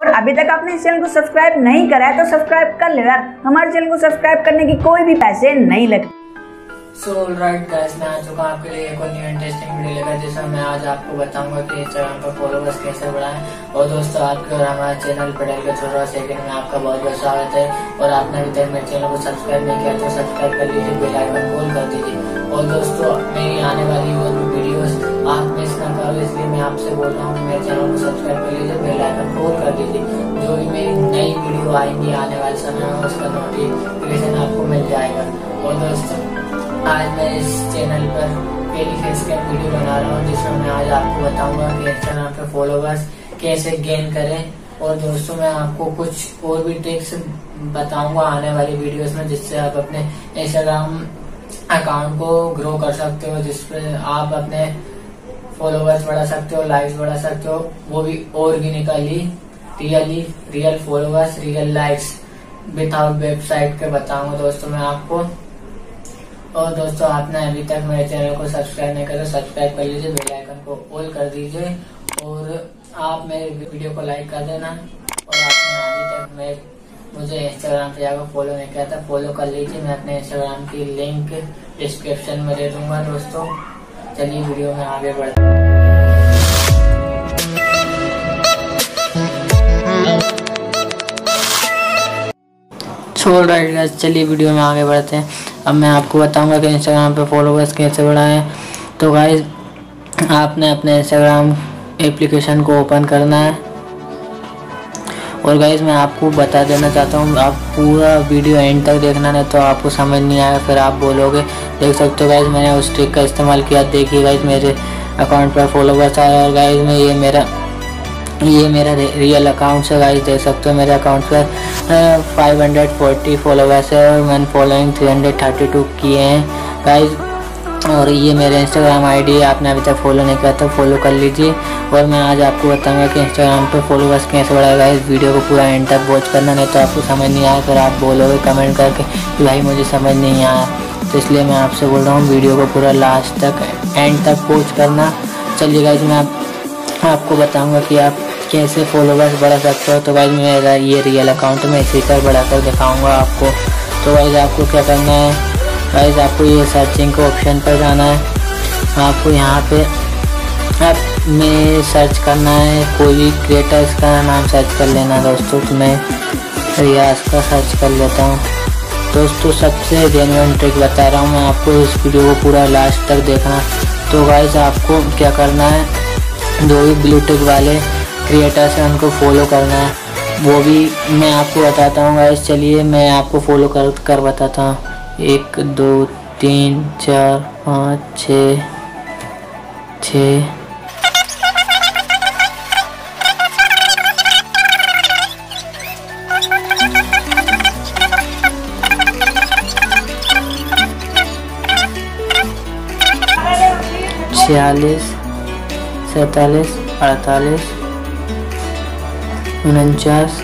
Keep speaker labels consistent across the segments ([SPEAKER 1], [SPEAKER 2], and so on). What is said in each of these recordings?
[SPEAKER 1] और अभी तक आपने इस चैनल को सब्सक्राइब नहीं करा है तो सब्सक्राइब कर लेना। हमारे चैनल को सब्सक्राइब करने की कोई भी पैसे नहीं लगते
[SPEAKER 2] सो राइट गाइस मैं आ चुका आपके लिए एक और न्यू इंटरेस्टिंग वीडियो लेकर, जिसमें मैं आज आपको बताऊँगा कि इंस्टाग्राम पर फॉलोवर्स कैसे बढ़ाएँ। और दोस्तों, आपके और हमारे चैनल पटेल के छोटा सेकंड में आपका बहुत बहुत स्वागत है। और आपने अभी तक मेरे चैनल को सब्सक्राइब नहीं किया तो सब्सक्राइब कर लीजिए, बेल आइकन कॉल कर दीजिए। और दोस्तों, मेरी आने वाली और मैं आपसे बोल रहा हूँ, मेरे चैनल को सब्सक्राइब कर लीजिए, बेल आइकन कॉल कर दीजिए। जो भी मेरी नई वीडियो आएँगी आने वाले समय में, उसका नोटिफिकेशन आपको मिल जाएगा। और दोस्तों, आज मैं इस चैनल पर पहली फेस कैम वीडियो बना रहा हूँ, जिसमें मैं आज आपको बताऊँगा कि इंस्टाग्राम पे फॉलोवर्स कैसे गेन करें। और दोस्तों, मैं आपको कुछ और भी ट्रिक्स बताऊँगा आने वाली वीडियोस में, जिससे आप अपने इंस्टाग्राम अकाउंट को ग्रो कर सकते हो, जिसपे आप अपने फॉलोवर्स बढ़ा सकते हो लाइक्स बढ़ा सकते हो, वो भी organically really real followers real likes without website के बताऊँगा दोस्तों मैं आपको। और दोस्तों आपने अभी तक मेरे चैनल को सब्सक्राइब नहीं करा सब्सक्राइब कर लीजिए बेल आइकन को ऑल कर दीजिए। और आप मेरे वीडियो को लाइक कर देना। और आपने अभी तक मैं मुझे इंस्टाग्राम पे जाकर फॉलो नहीं किया था फॉलो कर लीजिए, मैं अपने इंस्टाग्राम की लिंक डिस्क्रिप्शन में दे दूँगा दोस्तों। चलिए वीडियो में आगे बढ़ते छोड़ रहा चलिए वीडियो में आगे बढ़ते हैं। अब मैं आपको बताऊँगा कि इंस्टाग्राम पे फॉलोवर्स कैसे बढ़ाएँ। तो गाइज़ आपने अपने इंस्टाग्राम एप्लीकेशन को ओपन करना है। और गाइज़ मैं आपको बता देना चाहता हूँ, आप पूरा वीडियो एंड तक देखना, नहीं तो आपको समझ नहीं आएगा फिर आप बोलोगे, देख सकते हो गाइज़ मैंने उस ट्रिक का इस्तेमाल किया। देखिए गाइज़ मेरे अकाउंट पर फॉलोवर्स आए और गाइज़ में ये मेरा ये मेरा रियल अकाउंट है गाइस देख सकते हो मेरे अकाउंट पर 540 फॉलोवर्स है और मैंने फॉलोइंग 332 किए हैं। गाइस और ये मेरे इंस्टाग्राम आईडी आपने अभी तक फॉलो नहीं किया तो फॉलो कर लीजिए। और मैं आज आपको बताऊँगा कि इंस्टाग्राम पे फॉलोवर्स कैसे बढ़ाएगा इस वीडियो को पूरा एंड तक वॉच करना नहीं तो आपको समझ नहीं आया फिर आप बोलोगे कमेंट करके कि भाई मुझे समझ नहीं आया। तो इसलिए मैं आपसे बोल रहा हूँ वीडियो को पूरा लास्ट तक एंड तक वॉच करना। चलिए गाइज़ मैं आप, आपको बताऊँगा कि आप कैसे फॉलोवर्स बढ़ा सकते हो। तो भाई मेरा ये रियल अकाउंट में इसी पर बढ़ाकर दिखाऊँगा आपको। तो वाइज आपको क्या करना है? वाइज आपको ये सर्चिंग के ऑप्शन पर जाना है। आपको यहाँ पे आप में सर्च करना है। कोई भी क्रिएटर्स का नाम सर्च कर लेना दोस्तों तो मैं रियाज का सर्च कर लेता हूँ। दोस्तों, सबसे जेनुअन ट्रिक बता रहा हूँ मैं आपको इस वीडियो को पूरा लास्ट तक देखना। तो गाइज़ आपको क्या करना है? जो भी ब्लूटूथ वाले क्रिएटर्स हैं, उनको फॉलो करना है। वो भी मैं आपको बताता हूँ गाइस चलिए, मैं आपको फॉलो कर कर बताता हूँ। एक दो तीन चार पाँच छ छ। छियालीस सैतालीस अड़तालीस उनचास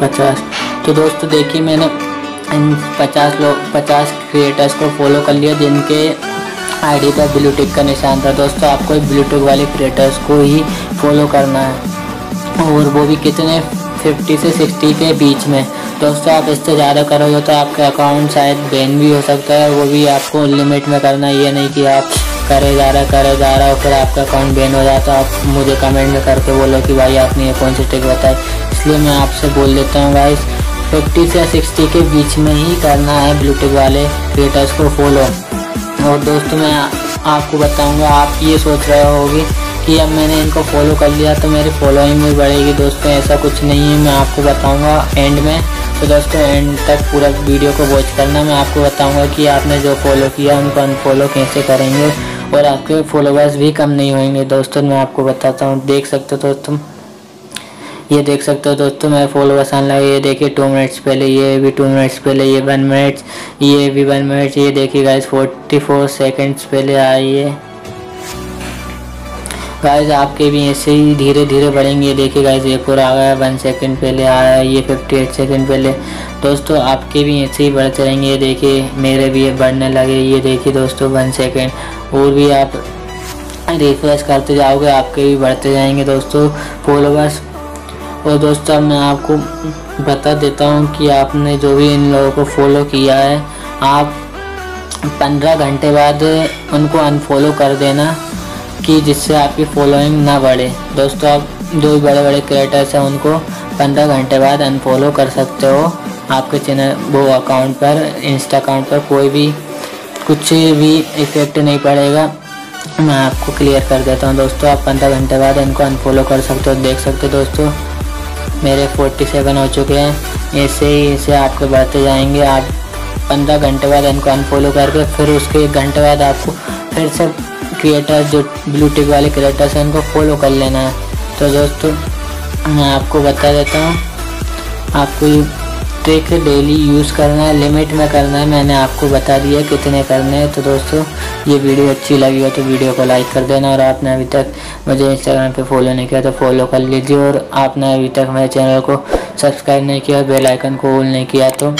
[SPEAKER 2] पचास। तो दोस्तों, देखिए, मैंने इन पचास लोग पचास क्रिएटर्स को फॉलो कर लिया, जिनके आईडी पर ब्लू टिक का निशान था। दोस्तों, आपको ब्लू टिक वाले क्रिएटर्स को ही फॉलो करना है। और वो भी कितने 50 से 60 के बीच में। दोस्तों, आप इससे ज़्यादा करोगे तो आपका अकाउंट शायद बैन भी हो सकता है वो भी आपको लिमिट में करना ये नहीं कि आप करे जा रहा करे जा रहा हो फिर आपका अकाउंट बैन हो जाता तो आप मुझे कमेंट में करके बोलो कि भाई आपने ये कौन सी ट्रिक बताई। इसलिए मैं आपसे बोल देता हूँ भाई फिफ्टी से सिक्सटी के बीच में ही करना है ब्लूटिक वाले क्रिएटर्स को फॉलो और दोस्तों, मैं आपको बताऊँगा, आप ये सोच रहे होगी कि अब मैंने इनको फॉलो कर लिया तो मेरी फॉलोइंग भी बढ़ेगी। दोस्तों, ऐसा कुछ नहीं है, मैं आपको बताऊँगा एंड में। तो दोस्तों एंड तक पूरा वीडियो को वॉच करना। मैं आपको बताऊँगा कि आपने जो फॉलो किया, उनको अनफॉलो कैसे करेंगे। और आपके फॉलोवर्स भी कम नहीं होंगे। दोस्तों, मैं आपको बताता हूँ, देख सकते हो दोस्तों। ये देख सकते हो दोस्तों, मेरे फॉलोवर्स आने लगे। ये देखिए टू मिनट्स पहले, ये भी टू मिनट्स पहले, ये वन मिनट्स ये भी वन मिनट्स ये देखिए गाइस फोर्टी फोर सेकेंड्स पहले आई है। गाइस आपके भी ऐसे ही धीरे धीरे बढ़ेंगे देखिए गाइस एक और आ गया वन सेकेंड पहले आया, ये फिफ्टी एट सेकेंड पहले। दोस्तों, आपके भी ऐसे ही बढ़ते रहेंगे। ये देखिए, मेरे भी ये बढ़ने लगे। ये देखिए दोस्तों वन सेकेंड और भी आप रिफ्रेश करते जाओगे, आपके भी बढ़ते जाएँगे दोस्तों फॉलोवर्स और दोस्तों, अब मैं आपको बता देता हूँ कि आपने जो भी इन लोगों को फॉलो किया है, आप पंद्रह घंटे बाद उनको अनफॉलो कर देना कि जिससे आपकी फॉलोइंग ना बढ़े। दोस्तों, आप जो भी बड़े बड़े क्रिएटर्स हैं, उनको पंद्रह घंटे बाद अनफॉलो कर सकते हो। आपके चैनल, वो अकाउंट पर इंस्टा अकाउंट पर कोई भी, कुछ भी इफ़ेक्ट नहीं पड़ेगा। मैं आपको क्लियर कर देता हूँ दोस्तों, आप पंद्रह घंटे बाद इनको अनफॉलो कर सकते हो, देख सकते हो दोस्तों। मेरे फोर्टी सेवन हो चुके हैं। ऐसे ही ऐसे आपके बढ़ते जाएँगे। आप पंद्रह घंटे बाद इनको अनफॉलो करके, फिर उसके एक घंटे बाद आपको फिर से क्रिएटर जो ब्लू टिक वाले क्रिएटर्स हैं, इनको फॉलो कर लेना है। तो दोस्तों, मैं आपको बता देता हूँ, आपको ट्रिक डेली यूज़ करना है लिमिट में करना है। मैंने आपको बता दिया कितने करने हैं। तो दोस्तों, ये वीडियो अच्छी लगी हो तो वीडियो को लाइक कर देना और आपने अभी तक मुझे इंस्टाग्राम पे फॉलो नहीं किया तो फॉलो कर लीजिए और आपने अभी तक मेरे चैनल को सब्सक्राइब नहीं किया और बेल आइकन को ऑल नहीं किया तो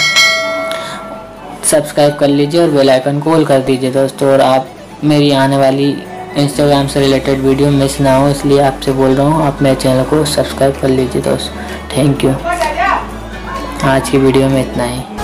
[SPEAKER 2] सब्सक्राइब कर लीजिए और बेल आइकन को ऑल कर दीजिए दोस्तों। और आप मेरी आने वाली इंस्टाग्राम से रिलेटेड वीडियो मिस ना हो, इसलिए आपसे बोल रहा हूँ, आप मेरे चैनल को सब्सक्राइब कर लीजिए दोस्त। थैंक यू आज की वीडियो में इतना ही।